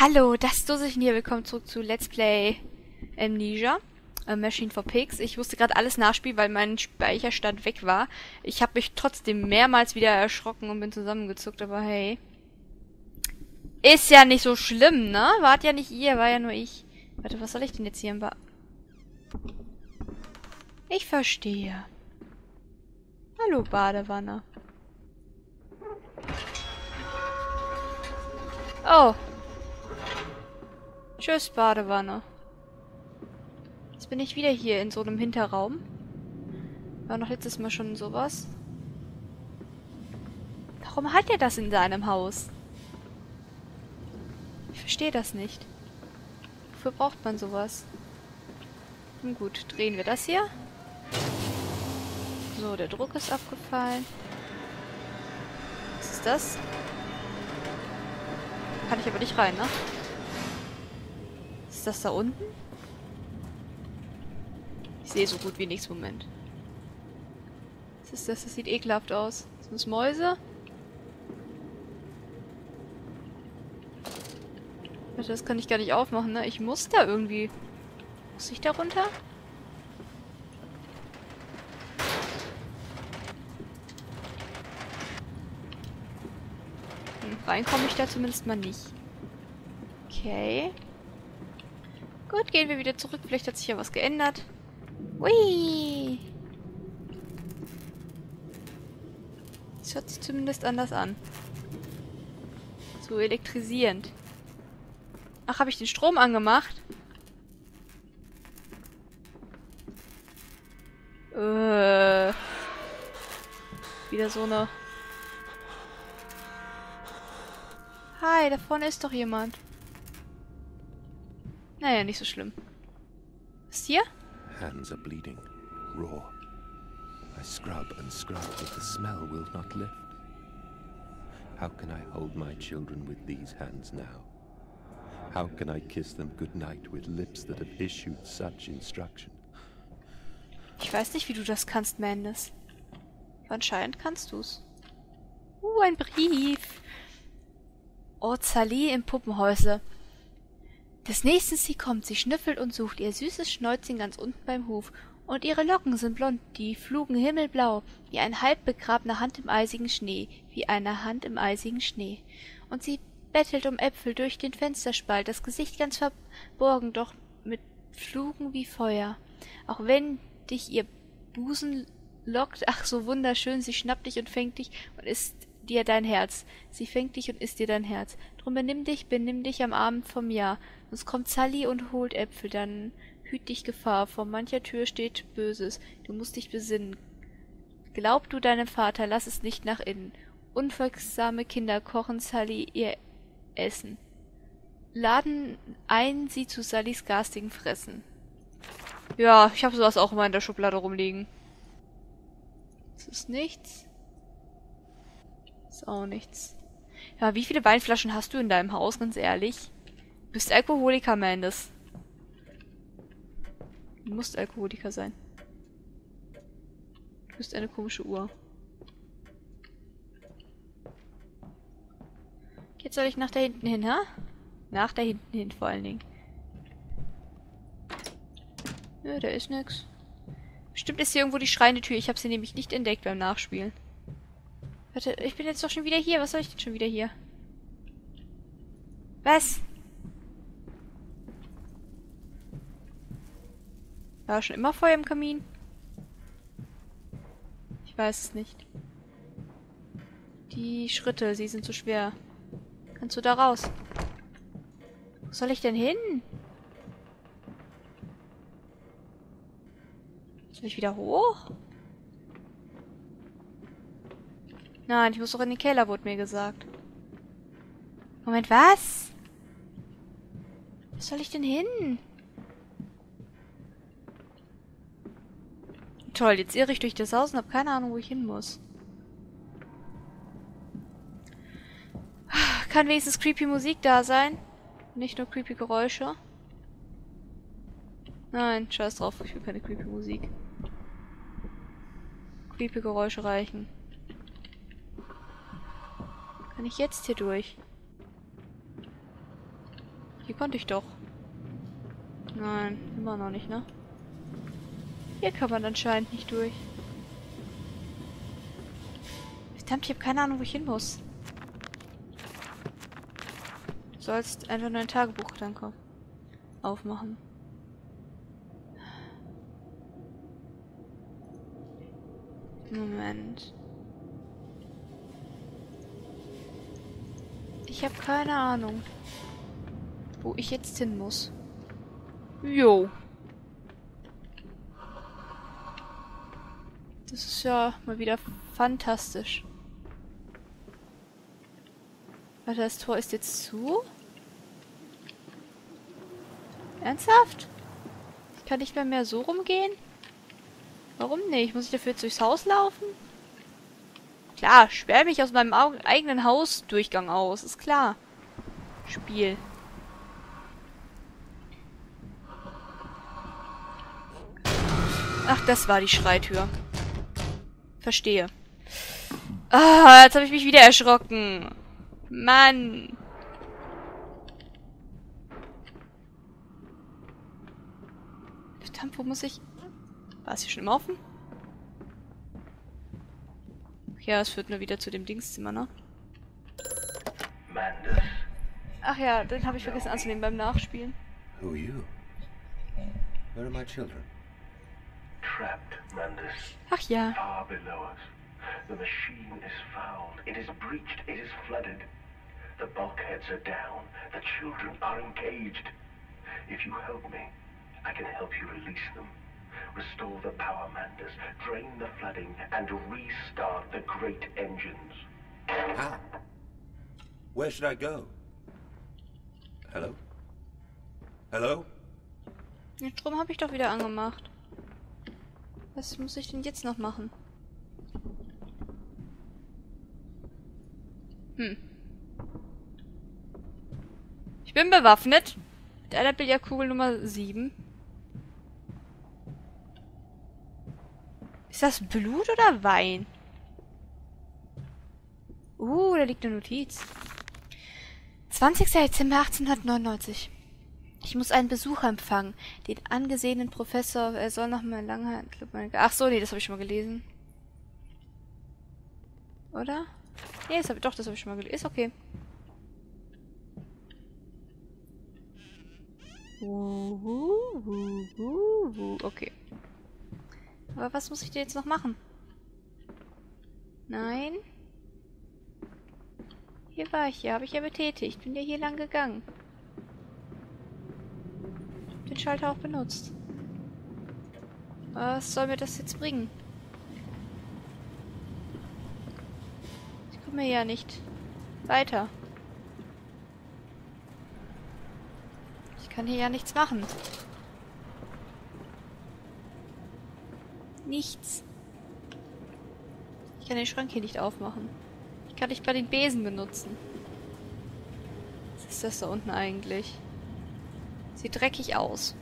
Hallo, das ist Dosich hier. Willkommen zurück zu Let's Play Amnesia. Äh, Machine for Pigs. Ich musste gerade alles nachspielen, weil mein Speicherstand weg war. Ich habe mich trotzdem mehrmals wieder erschrocken und bin zusammengezuckt, aber hey. Ist ja nicht so schlimm, ne? Wart ja nicht ihr, war ja nur ich. Warte, was soll ich denn jetzt hier im ba Ich verstehe. Hallo, Badewanne. Oh, Tschüss, Badewanne. Jetzt bin ich wieder hier in so einem Hinterraum. War noch letztes Mal schon sowas. Warum hat er das in seinem Haus? Ich verstehe das nicht. Wofür braucht man sowas? Nun gut, drehen wir das hier. So, der Druck ist abgefallen. Was ist das? Kann ich aber nicht rein, ne? Ist das da unten? Ich sehe so gut wie nichts. Moment. Was ist das? Das sieht ekelhaft aus. Sind das Mäuse? Das kann ich gar nicht aufmachen, ne? Ich muss da irgendwie... Muss ich da runter? Hm, rein komme ich da zumindest mal nicht. Okay. Gut, gehen wir wieder zurück. Vielleicht hat sich ja was geändert. Hui! Das hört sich zumindest anders an. So elektrisierend. Ach, habe ich den Strom angemacht? Äh. Wieder so eine... Hi, da vorne ist doch jemand. Naja, nicht so schlimm. Was hier? Hands are bleeding, raw. I scrub and scrub, but the smell will not lift. How can I hold my children with these hands now? How can I kiss them goodnight with lips that have issued such instruction? Ich weiß nicht, wie du das kannst, Mandes. Anscheinend kannst du's. Uh, ein Brief. Ozali im Puppenhäusle. Des nächsten sie kommt, sie schnüffelt und sucht ihr süßes Schnäuzchen ganz unten beim Hof, und ihre Locken sind blond, die Flugen himmelblau, wie ein halb begrabener Hand im eisigen Schnee, wie eine Hand im eisigen Schnee. Und sie bettelt um Äpfel durch den Fensterspalt, das Gesicht ganz verborgen, doch mit Flugen wie Feuer. Auch wenn dich ihr Busen lockt, ach so wunderschön, sie schnappt dich und fängt dich und isst dir dein Herz. Sie fängt dich und isst dir dein Herz. Drum benimm dich, benimm dich am Abend vom Jahr. Sonst kommt Sally und holt Äpfel, dann hüt dich Gefahr. Vor mancher Tür steht Böses. Du musst dich besinnen. Glaub du deinem Vater, lass es nicht nach innen. Unfolgsame Kinder kochen Sally ihr Essen. Laden ein sie zu Sallys garstigen Fressen. Ja, ich habe sowas auch immer in der Schublade rumliegen. Das ist nichts. Ist auch nichts. Ja, wie viele Weinflaschen hast du in deinem Haus, ganz ehrlich? Du bist Alkoholiker, Mandes. Du musst Alkoholiker sein. Du bist eine komische Uhr. Jetzt soll ich nach da hinten hin, ha? Nach da hinten hin vor allen Dingen. Nö, da ist nix. Bestimmt ist hier irgendwo die schreiende Tür. Ich habe sie nämlich nicht entdeckt beim Nachspielen. Warte, ich bin jetzt doch schon wieder hier. Was soll ich denn schon wieder hier? Was? War schon immer Feuer im Kamin? Ich weiß es nicht. Die Schritte, sie sind zu schwer. Kannst du da raus? Wo soll ich denn hin? Soll ich wieder hoch? Nein, ich muss doch in den Keller, wurde mir gesagt. Moment, was? Wo soll ich denn hin? Toll, jetzt irre ich durch das Haus und habe keine Ahnung, wo ich hin muss. Kann wenigstens creepy Musik da sein? Nicht nur creepy Geräusche? Nein, scheiß drauf, ich will keine creepy Musik. Creepy Geräusche reichen. Kann ich jetzt hier durch? Hier konnte ich doch. Nein, immer noch nicht, ne? Hier kann man anscheinend nicht durch. Verdammt, ich habe keine Ahnung, wo ich hin muss. Du sollst einfach nur ein Tagebuch dann kommen. Aufmachen. Moment. Ich habe keine Ahnung, wo ich jetzt hin muss. Jo. Das ist ja mal wieder fantastisch. Warte, das Tor ist jetzt zu? Ernsthaft? Ich kann nicht mehr mehr so rumgehen? Warum nicht? Muss ich dafür jetzt durchs Haus laufen? Klar, sperr mich aus meinem eigenen Hausdurchgang aus. Ist klar. Spiel. Ach, das war die Schreitür. Verstehe. Ah, jetzt habe ich mich wieder erschrocken. Mann. Verdammt, wo muss ich... War es hier schon immer offen? Ja, es führt nur wieder zu dem Dingszimmer, ne? Ach ja, den habe ich vergessen anzunehmen beim Nachspielen. Who are you? Where are my children? Trapped, Mandus. Ach ja. Far below us. The machine is fouled. It is breached. It is flooded. The bulkheads are down. The children are engaged. If you help me, I can help you release them. Restore the power manders, drain the flooding, and restart the great engines. How? Where should I go? Hello? Hello? Den Strom habe ich doch wieder angemacht. Was muss ich denn jetzt noch machen? Hm. Ich bin bewaffnet. Mit einer Billardkugel Nummer 7. Ist das Blut oder Wein? Uh, da liegt eine Notiz. 20. Dezember 1899. Ich muss einen Besucher empfangen. Den angesehenen Professor. Er soll noch mal lange... Ach so, nee, das habe ich schon mal gelesen. Oder? Nee, das hab, doch, das habe ich schon mal gelesen. Ist okay. Okay. Aber was muss ich denn jetzt noch machen? Nein. Hier war ich ja, habe ich ja betätigt. Bin ja hier lang gegangen. Den Schalter auch benutzt. Was soll mir das jetzt bringen? Ich komme ja nicht weiter. Ich kann hier ja nichts machen. Nichts. Ich kann den Schrank hier nicht aufmachen. Ich kann nicht mal den Besen benutzen. Was ist das da unten eigentlich? Sieht dreckig aus.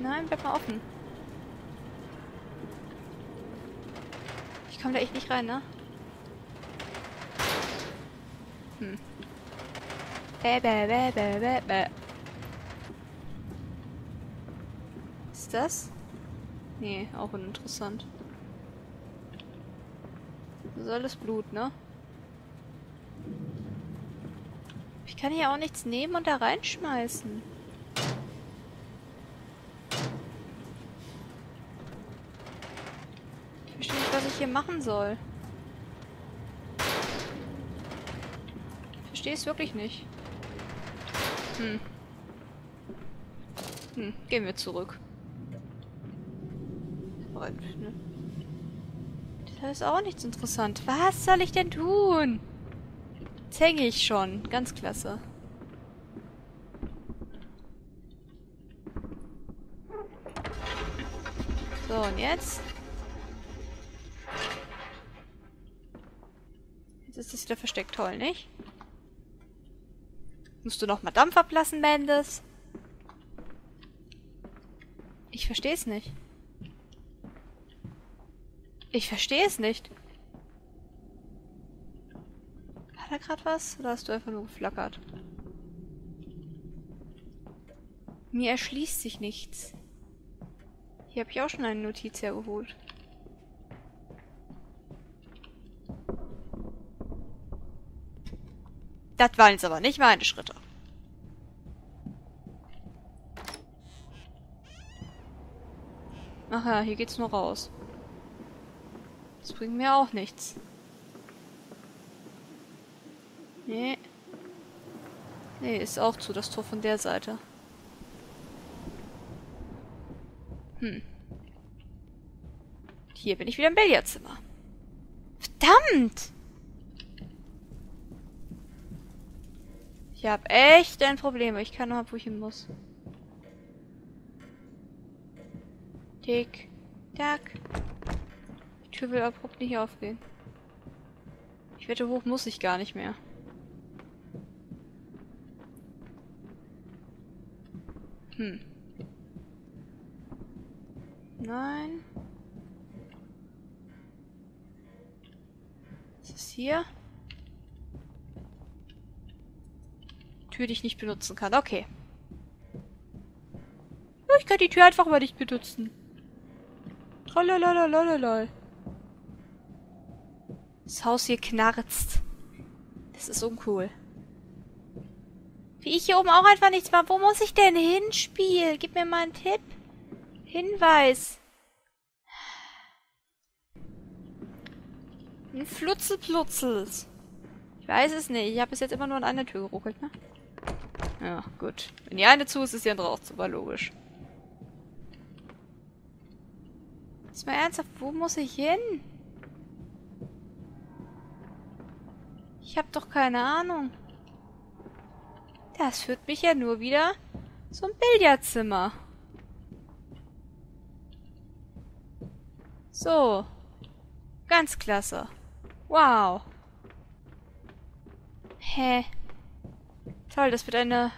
Nein, bleib mal offen. Ich komme da echt nicht rein, ne? Hm. Bäh, bäh, bäh, bäh, bäh, bäh. Das? Nee, auch uninteressant. Das ist alles Blut, ne? Ich kann hier auch nichts nehmen und da reinschmeißen. Ich verstehe nicht, was ich hier machen soll. Ich verstehe es wirklich nicht. Hm. Hm, gehen wir zurück. Ne? Das ist auch nichts interessant. Was soll ich denn tun? Jetzt hänge ich schon. Ganz klasse. So, und jetzt? Jetzt ist das wieder versteckt. Toll, nicht? Musst du noch mal Dampf ablassen, Mendes? Ich verstehe es nicht. Ich verstehe es nicht. War da gerade was? Oder hast du einfach nur geflackert? Mir erschließt sich nichts. Hier habe ich auch schon eine Notiz hergeholt. Das waren jetzt aber nicht meine Schritte. Ach ja, hier geht's nur raus. Das bringt mir auch nichts. Nee. Nee, ist auch zu, das Tor von der Seite. Hm. Hier bin ich wieder im Billardzimmer. Verdammt! Ich habe echt ein Problem. Ich kann noch, wo ich hin muss. Tick, tack. Tür will abrupt nicht aufgehen. Ich wette, hoch muss ich gar nicht mehr. Hm. Nein. Was ist hier? Tür, die ich nicht benutzen kann. Okay. Ich kann die Tür einfach mal nicht benutzen. Tralalalalala. Das Haus hier knarzt. Das ist uncool. Wie ich hier oben auch einfach nichts mache. Wo muss ich denn hinspielen? Gib mir mal einen Tipp. Hinweis. Ein Flutzelplutzels. Ich weiß es nicht. Ich habe bis jetzt immer nur an einer Tür geruckelt, ne? Ja, gut. Wenn die eine zu ist, ist die andere auch zu. War logisch. Ist mal ernsthaft, wo muss ich hin? Ich habe doch keine Ahnung. Das führt mich ja nur wieder zum Billardzimmer. So. Ganz klasse. Wow. Hä? Toll, das wird eine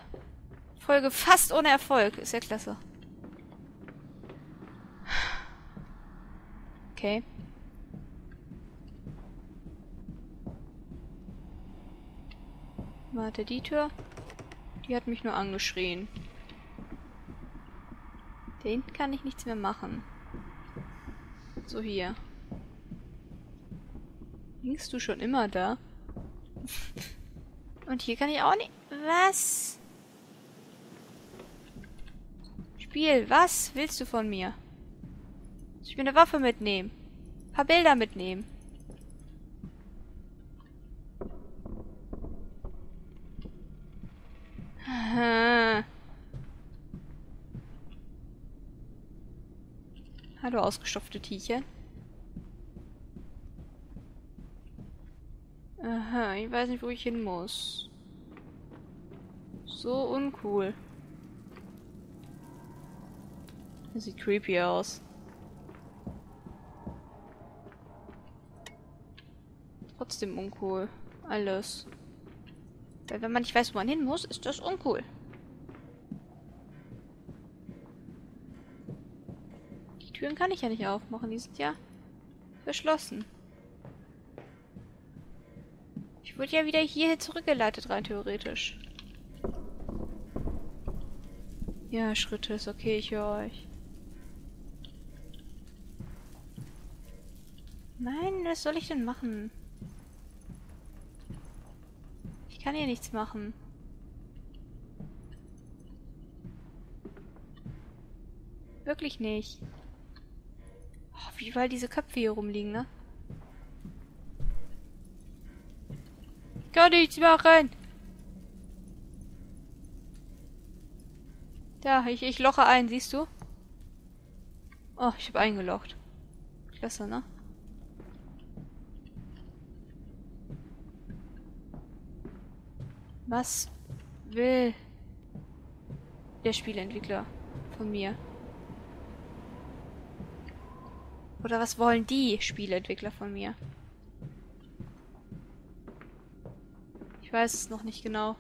Folge fast ohne Erfolg. Ist ja klasse. Okay. Warte, die Tür? Die hat mich nur angeschrien. Da hinten kann ich nichts mehr machen. So, hier. Hingst du schon immer da? Und hier kann ich auch nicht... Was? Spiel, was willst du von mir? Ich will eine Waffe mitnehmen. Ein paar Bilder mitnehmen. Hallo, ausgestopfte Tierchen. Aha, ich weiß nicht, wo ich hin muss. So uncool. Das sieht creepy aus. Trotzdem uncool. Alles. Weil wenn man nicht weiß, wo man hin muss, ist das uncool. Die Türen kann ich ja nicht aufmachen. Die sind ja verschlossen. Ich wurde ja wieder hier zurückgeleitet, rein theoretisch. Ja, Schritte ist okay, ich höre euch. Nein, was soll ich denn machen? Ich kann hier nichts machen. Wirklich nicht. Wie weil diese Köpfe hier rumliegen, ne? Ich kann nichts machen. Da, ich, ich loche ein, siehst du? Oh, ich habe eingelocht. Klasse, ne? Was will der Spielentwickler von mir? Oder was wollen die Spielentwickler von mir? Ich weiß es noch nicht genau.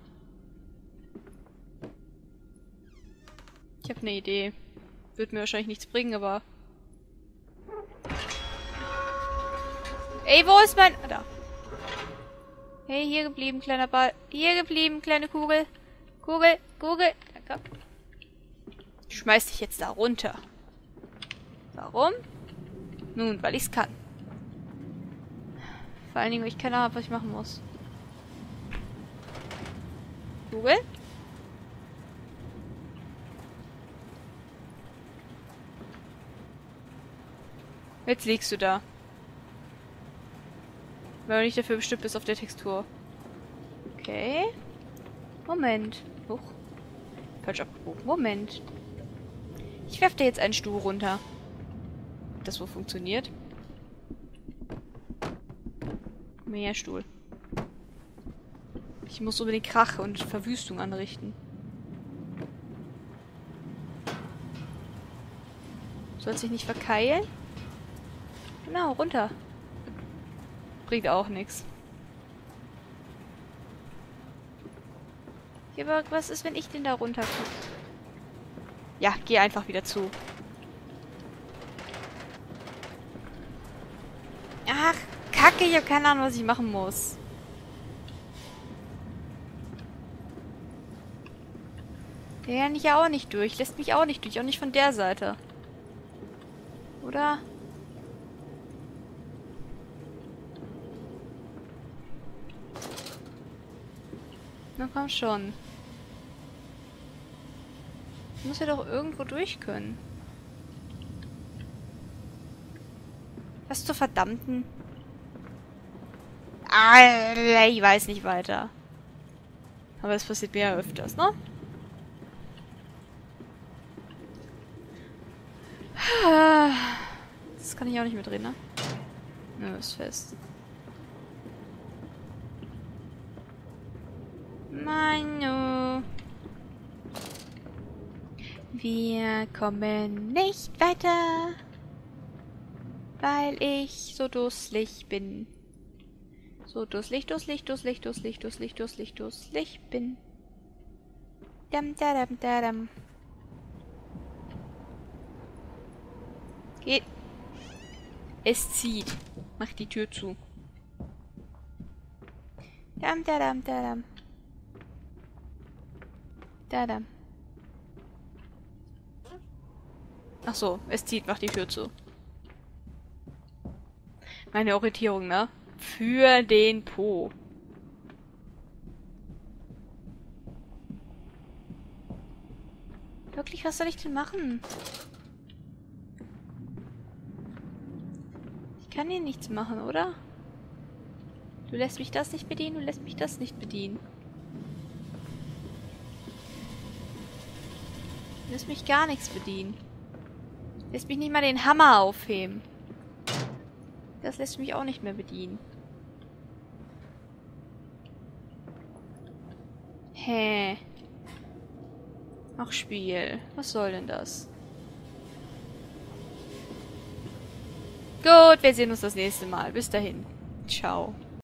Ich habe eine Idee. Wird mir wahrscheinlich nichts bringen, aber... Ey, wo ist mein... Da. Hey, hier geblieben, kleiner Ball. Hier geblieben, kleine Kugel. Kugel, Kugel. Danke. Schmeiß dich jetzt da runter. Warum? Nun, weil ich's kann. Vor allen Dingen, weil ich keine Ahnung habe, was ich machen muss. Kugel? Jetzt liegst du da. Weil du nicht dafür bestimmt bist auf der Textur. Okay. Moment. Huch. Falsch abgebogen. Moment. Ich werfe dir jetzt einen Stuhl runter. Das wohl funktioniert. Mehr Stuhl. Ich muss unbedingt Krach und Verwüstung anrichten. Soll sich nicht verkeilen? Genau, runter. Bringt auch nichts. Aber was ist, wenn ich den da runter Ja, geh einfach wieder zu. Ach, kacke, ich habe keine Ahnung, was ich machen muss. Der kann ich ja auch nicht durch. Lässt mich auch nicht durch. Auch nicht von der Seite. Oder? Na komm schon. Muss ja doch irgendwo durch können. Was zur verdammten... Ah, ich weiß nicht weiter. Aber es passiert mir ja öfters, ne? Das kann ich auch nicht mitreden, ne? Nö, ist fest. Manu. Wir kommen nicht weiter, weil ich so dusselig bin. So dusselig, dusselig, dusselig, dusselig, dusselig, dusselig, dusselig bin. Dam, da, dam, da, dam. Geht. Es zieht. Mach die Tür zu. Dam, da, dam, da, dam. Da, da. Ach so, es zieht, macht die Tür zu. Meine Orientierung, ne? Für den Po. Wirklich, was soll ich denn machen? Ich kann hier nichts machen, oder? Du lässt mich das nicht bedienen, du lässt mich das nicht bedienen. Lässt mich gar nichts bedienen. Lässt mich nicht mal den Hammer aufheben. Das lässt mich auch nicht mehr bedienen. Hä? Ach, Spiel. Was soll denn das? Gut, wir sehen uns das nächste Mal. Bis dahin. Ciao.